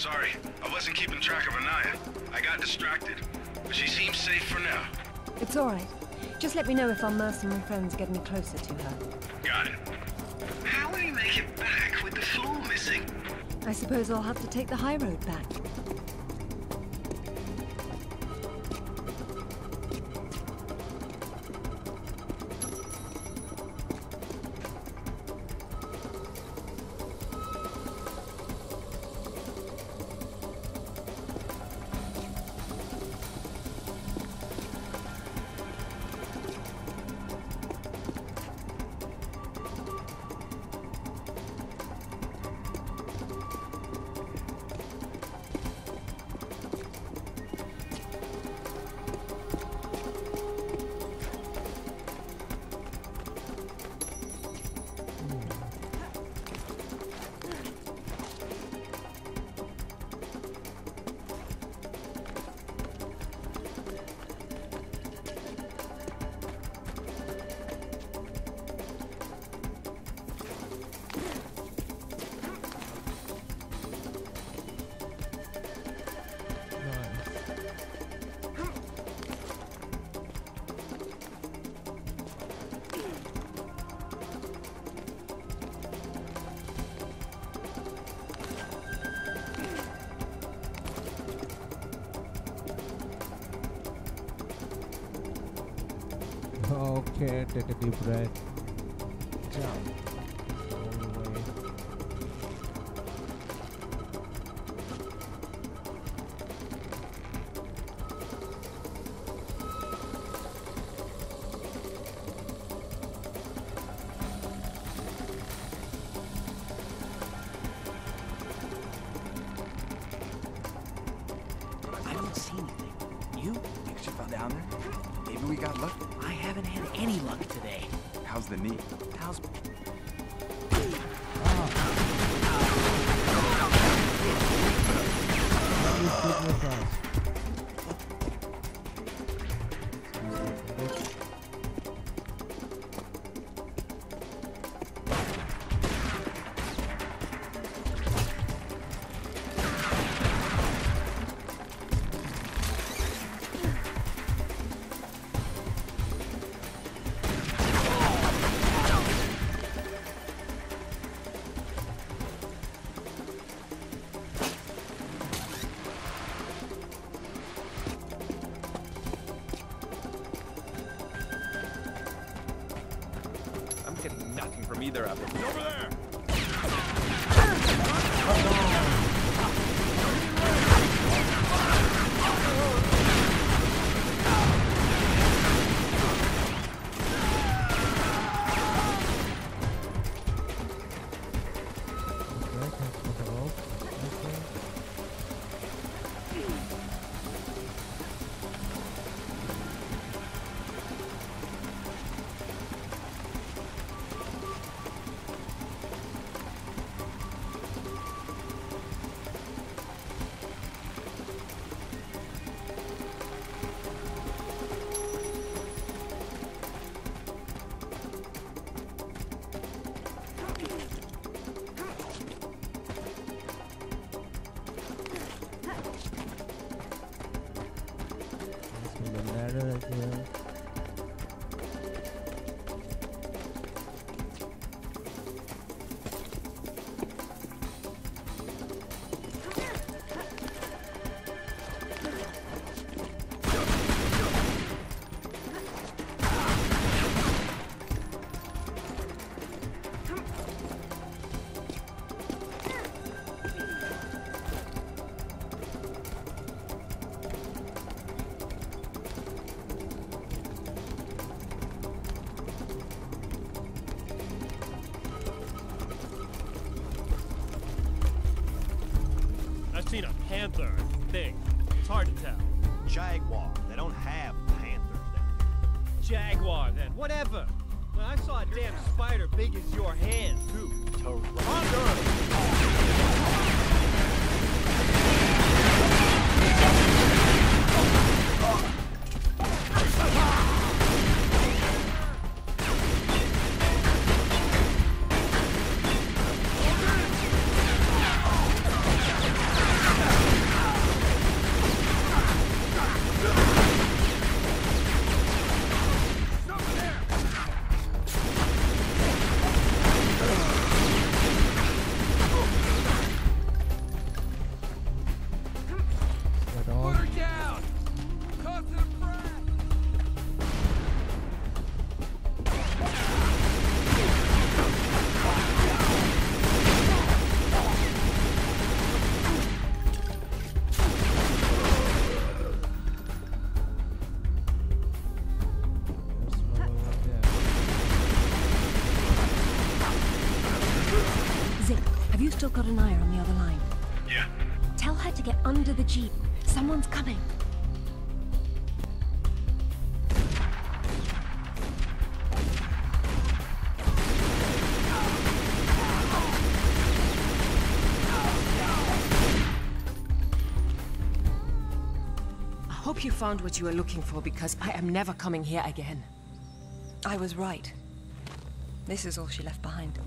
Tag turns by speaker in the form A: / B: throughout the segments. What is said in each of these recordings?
A: Sorry, I wasn't keeping track of Anaya. I got distracted. But she seems safe for now.
B: It's all right. Just let me know if our mercenary friends get any closer to her.
A: Got it. How will he make it back with the floor missing?
B: I suppose I'll have to take the high road back.
C: Okay, take a deep breath. Jump. All the way.
D: I don't see anything. You?
E: Think she fell down there? Maybe we got lucky.
D: I haven't had any luck today.
E: How's the knee?
D: How's
E: getting nothing from either of them.
A: Over there!
C: Claro,
F: la. Seen a panther, thing. It's hard to tell.
G: Jaguar. They don't have panthers there.
F: Jaguar, then. Whatever. Well, I saw a damn spider big as your hand, too.
A: Over
B: still got an eye on the other line?
A: Yeah.
B: Tell her to get under the jeep. Someone's coming.
H: I hope you found what you were looking for because I am never coming here again.
B: I was right. This is all she left behind.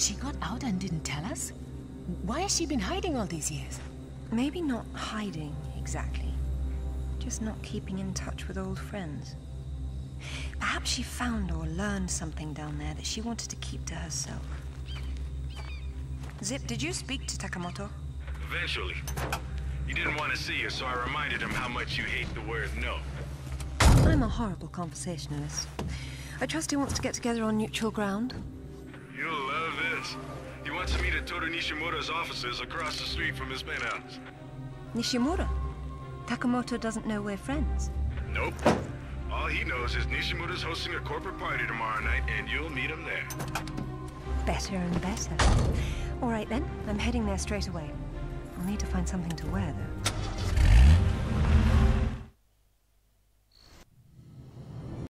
H: She got out and didn't tell us? Why has she been hiding all these years?
B: Maybe not hiding, exactly. Just not keeping in touch with old friends. Perhaps she found or learned something down there that she wanted to keep to herself. Zip, did you speak to Takamoto?
A: Eventually. He didn't want to see you, so I reminded him how much you hate the word no.
B: I'm a horrible conversationalist. I trust he wants to get together on neutral ground.
A: You'll love this. He wants to meet at Toru Nishimura's offices across the street from his penthouse.
B: Nishimura? Takamoto doesn't know we're friends.
A: Nope. All he knows is Nishimura's hosting a corporate party tomorrow night, and you'll meet him there.
B: Better and better. All right then, I'm heading there straight away. I'll need to find something to wear, though.